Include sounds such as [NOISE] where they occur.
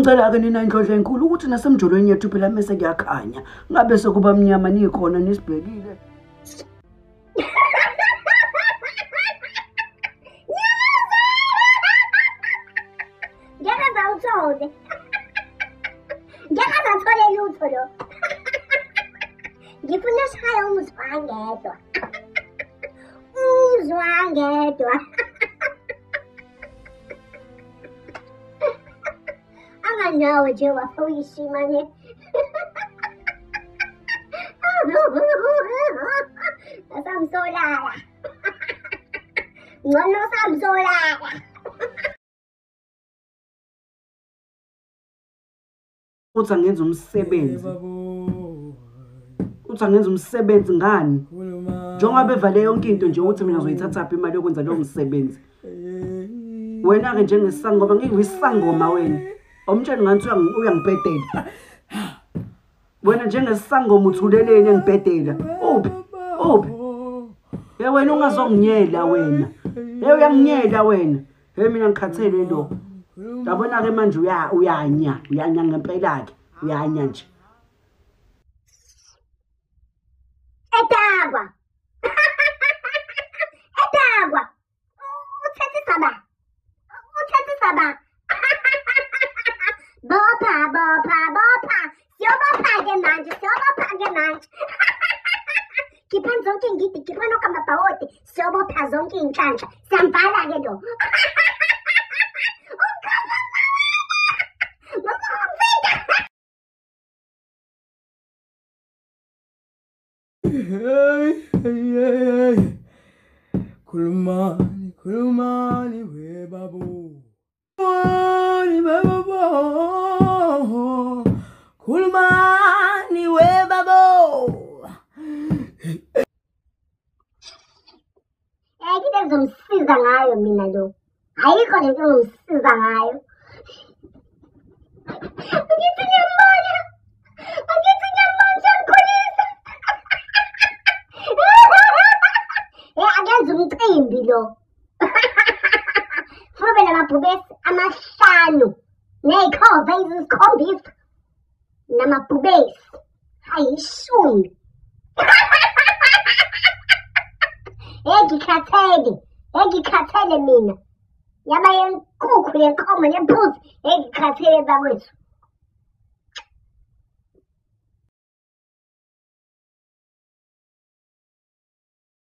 ngicela-ke nina indlodla enkulu ukuthi nasemjolweni yethu phela mese kuyakhanya. Ngabe sekuba mnyama nikhona nisibhekile? Ngeke zawuthole ngeke zathole lutho lo. Ngifuna shaya umzwangedwa umzwangedwa anganawe nje wafuyishimane asamsolala ngcono samsolala uthi angenza umsebenzi. Uthi angenza umsebenzi ngani? Njengoba bevale yonke into nje ukuthi mina ngizoyithathaphi imali yokwenza lowo msebenzi. Wena-ke njengesangoma ngiyiwisangoma wena. Omtsheni ngani uthi uyangibhedela wena njengesangoma uthuleleni engibhedela uphi? Uphi? Ye wena ungazonginyela wena. Ye uyanginyela wena. He mina ngikhathele lo yabona-ke manje uya- uyanya uyanya ngempela-ke. Uyanya nje. Edakwa. Edakwa. Uthethisa ba uthethisa ba Bopa, bopa, bopa. Siobopa gemante, siobopa gemante. [LAUGHS] Khipha zonke ingidi, khipha nokamabhawoti. Siyobopha zonke iy'nhlanhla. Siyamvala-ke [LAUGHS] lo. Oh, hey, hey, hey, hey. Kulumani, kulumani, we babu. Wow. Evrim Sizanayo Minado. Aí quando entrou no Sizanayo. Porque tinha mania! Porque tinha manja colisa! É against um trimbilo. Fubele mapubes amashanu. Neiko vezes combis. Namapubes. Aí shun. Ha ha ha ha ha! ngikhathele ngeke ngikhathele mina. Yaba yenkukhu yenkomo nembuzi ngeke ngikhathele bakwethu